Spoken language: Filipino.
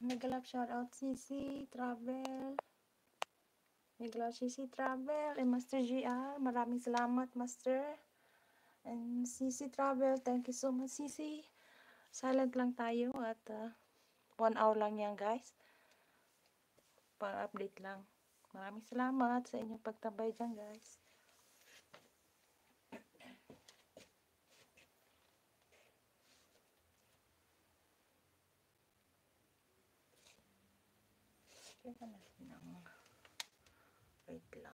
Mega love shoutout Sisi Travel. Mega love Sisi Travel and Master GR. Maraming salamat Master. And Sisi Travel, thank you so much Sisi. Silent lang tayo at uh, one hour lang yan guys. Para update lang. Maraming salamat sa inyong pagtabay dyan guys. Lagyan natin ng wait lang.